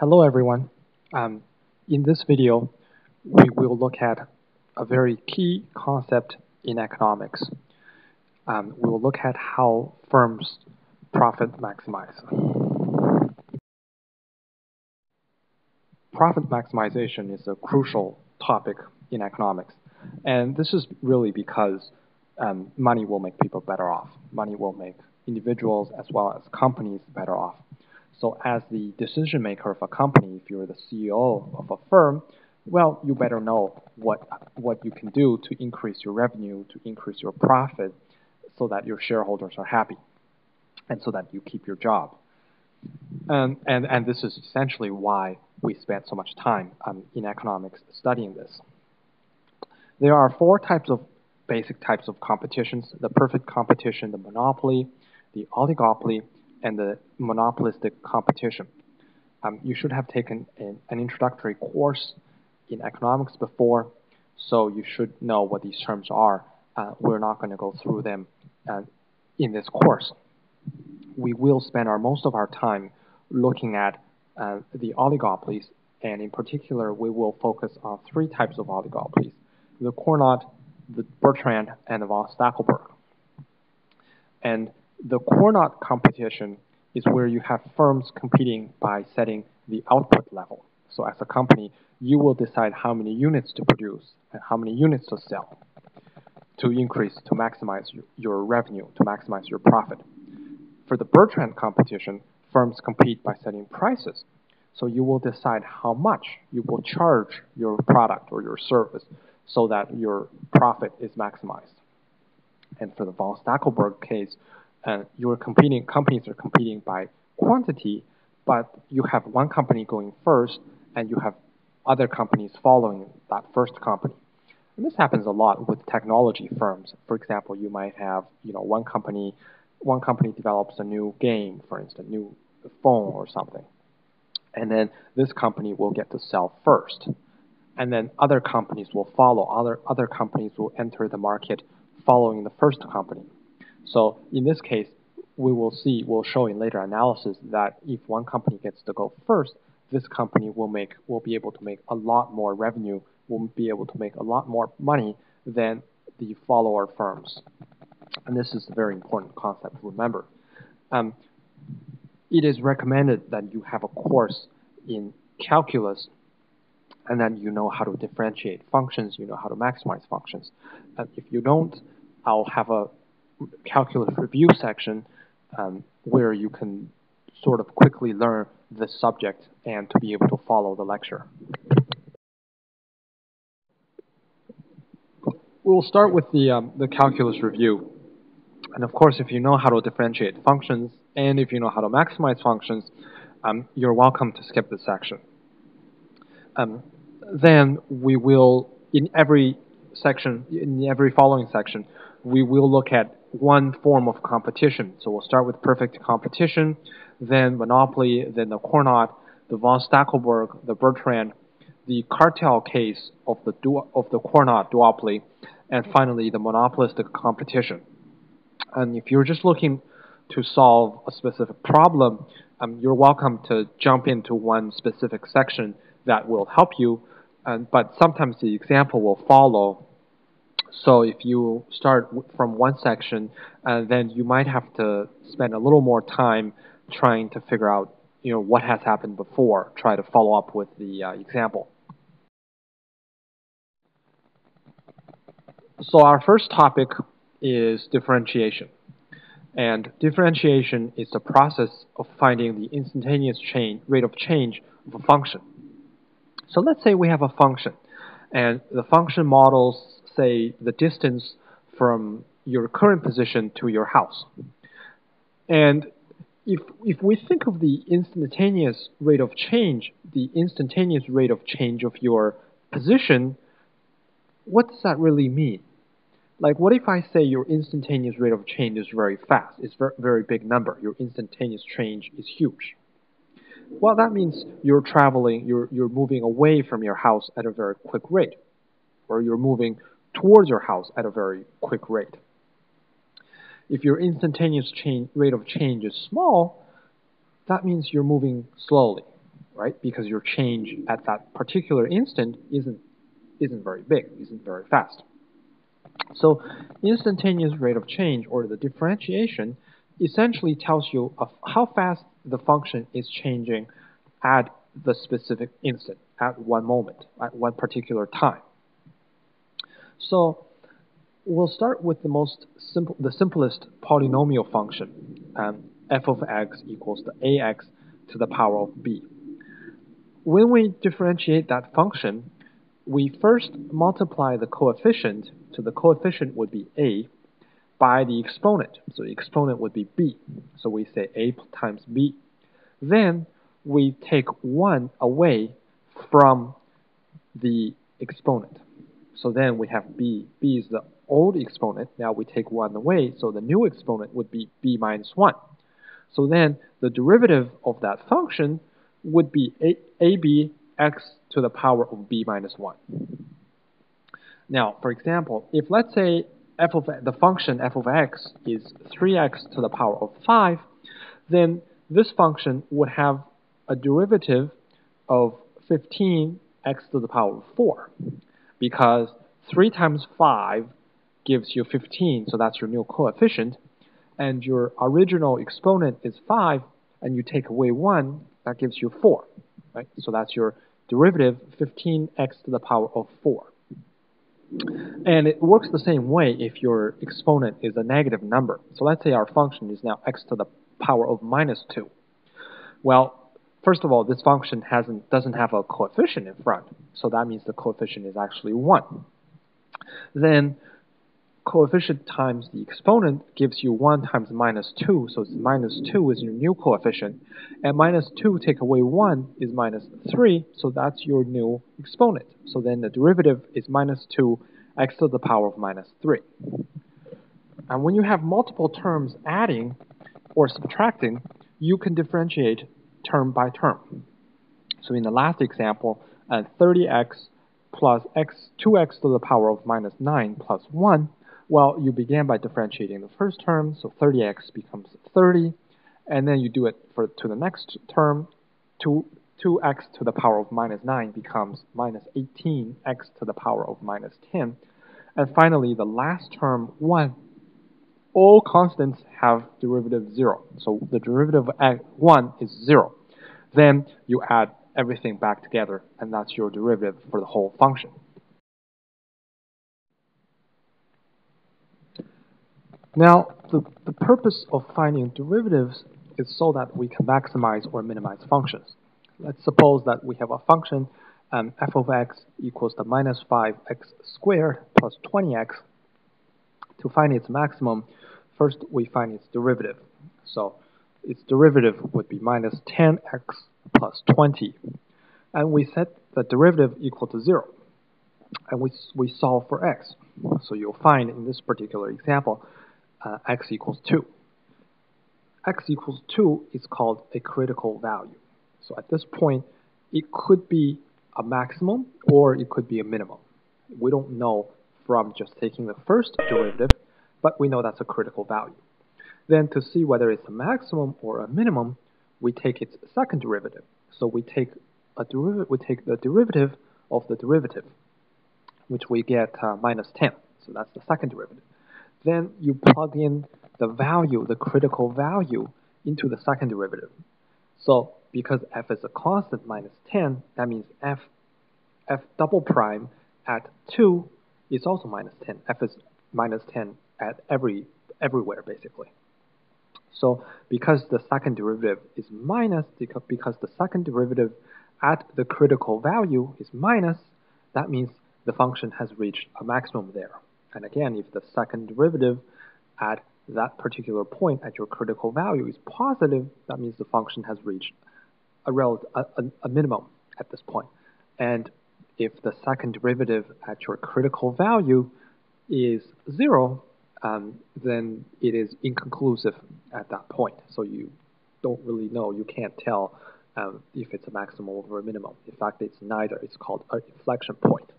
Hello everyone. Um, in this video, we will look at a very key concept in economics. Um, we will look at how firms profit maximize. Profit maximization is a crucial topic in economics. And this is really because um, money will make people better off. Money will make individuals as well as companies better off. So as the decision maker of a company, if you're the CEO of a firm, well, you better know what what you can do to increase your revenue, to increase your profit, so that your shareholders are happy, and so that you keep your job. And and and this is essentially why we spend so much time um, in economics studying this. There are four types of basic types of competitions: the perfect competition, the monopoly, the oligopoly, and the monopolistic competition. Um, you should have taken an, an, introductory course in economics before, so you should know what these terms are. Uh, we're not going to go through them uh, in this course. We will spend our most of our time looking at uh, the oligopolies, and in particular, we will focus on three types of oligopolies: the Cournot, the Bertrand, and the von Stackelberg. And the Cournot competition is where you have firms competing by setting the output level. So as a company, you will decide how many units to produce and how many units to sell to increase, to maximize your revenue, to maximize your profit. For the Bertrand competition, firms compete by setting prices. So you will decide how much you will charge your product or your service so that your profit is maximized. And for the von Stackelberg case, and you're competing, companies are competing by quantity, but you have one company going first and you have other companies following that first company. And this happens a lot with technology firms. For example, you might have, you know, one company, one company develops a new game, for instance, new phone or something. And then this company will get to sell first. And then other companies will follow. Other, other companies will enter the market following the first company. So in this case, we will see, we'll show in later analysis that if one company gets to go first, this company will make, will be able to make a lot more revenue, will be able to make a lot more money than the follower firms. And this is a very important concept to remember. Um, it is recommended that you have a course in calculus and then you know how to differentiate functions, you know how to maximize functions. And if you don't, I'll have a calculus review section um, where you can sort of quickly learn the subject and to be able to follow the lecture. We'll start with the, um, the calculus review. And of course, if you know how to differentiate functions and if you know how to maximize functions, um, you're welcome to skip this section. Um, then we will, in every section, in every following section, we will look at one form of competition. So we'll start with perfect competition, then monopoly, then the Cournot, the von Stackelberg, the Bertrand, the cartel case of the du- of the Cournot duopoly, and finally the monopolistic competition. And if you're just looking to solve a specific problem, um, you're welcome to jump into one specific section that will help you. And, but sometimes the example will follow so if you start from one section, uh, then you might have to spend a little more time trying to figure out, you know, what has happened before. Try to follow up with the uh, example. So our first topic is differentiation. And differentiation is the process of finding the instantaneous change, rate of change of a function. So let's say we have a function, and the function models say, the distance from your current position to your house. And if, if we think of the instantaneous rate of change, the instantaneous rate of change of your position, what does that really mean? Like, what if I say your instantaneous rate of change is very fast? It's a very, big number. Your instantaneous change is huge. Well, that means you're traveling, you're, you're moving away from your house at a very quick rate, or you're moving towards your house at a very quick rate. If your instantaneous change, rate of change is small, that means you're moving slowly. right? Because your change at that particular instant isn't isn't very big, isn't very fast. So instantaneous rate of change or the differentiation essentially tells you of how fast the function is changing at the specific instant, at one moment, at one particular time. So we'll start with the most simple, the simplest polynomial function, um, f of x equals to ax to the power of b. When we differentiate that function, we first multiply the coefficient, so the coefficient would be a, by the exponent. So the exponent would be b. So we say a times b. Then we take 1 away from the exponent. So then we have b. b is the old exponent. Now we take 1 away, so the new exponent would be b minus 1. So then the derivative of that function would be a, ab x to the power of b minus 1. Now, for example, if let's say f of the function f of x is 3x to the power of 5, then this function would have a derivative of 15x to the power of 4 because 3 times 5 gives you 15, so that's your new coefficient, and your original exponent is 5, and you take away 1, that gives you 4, right? So that's your derivative, 15x to the power of 4. And it works the same way if your exponent is a negative number. So let's say our function is now x to the power of minus 2. Well, first of all, this function hasn't, doesn't have a coefficient in front, so that means the coefficient is actually 1. Then coefficient times the exponent gives you 1 times minus 2, so it's minus 2 is your new coefficient. And minus 2 take away 1 is minus 3, so that's your new exponent. So then the derivative is minus 2 x to the power of minus 3. And when you have multiple terms adding or subtracting, you can differentiate term by term. So in the last example, uh, 30x plus x 2x to the power of minus 9 plus 1 well, you began by differentiating the first term, so 30x becomes 30, and then you do it for to the next term, 2, 2x to the power of minus 9 becomes minus 18x to the power of minus 10. And finally, the last term, 1, all constants have derivative 0. So the derivative of 1 is 0. Then you add everything back together, and that's your derivative for the whole function. Now, the, the purpose of finding derivatives is so that we can maximize or minimize functions. Let's suppose that we have a function um, f of x equals the minus 5x squared plus 20x. To find its maximum, first we find its derivative. So its derivative would be minus 10x plus 20. And we set the derivative equal to 0. And we, we solve for x. So you'll find in this particular example uh, x equals 2. x equals 2 is called a critical value. So at this point, it could be a maximum or it could be a minimum. We don't know from just taking the first derivative, but we know that's a critical value. Then to see whether it's a maximum or a minimum, we take its second derivative. So we take a derivative, we take the derivative of the derivative, which we get uh, minus 10. So that's the second derivative then you plug in the value, the critical value, into the second derivative. So because f is a constant minus 10, that means f, f double prime at 2 is also minus 10. f is minus 10 at every everywhere, basically. So because the second derivative is minus, because the second derivative at the critical value is minus, that means the function has reached a maximum there. And again, if the second derivative at that particular point at your critical value is positive, that means the function has reached a, a, a minimum at this point. And if the second derivative at your critical value is zero, um, then it is inconclusive at that point. So you don't really know, you can't tell um, if it's a maximum or a minimum. In fact, it's neither. It's called an inflection point.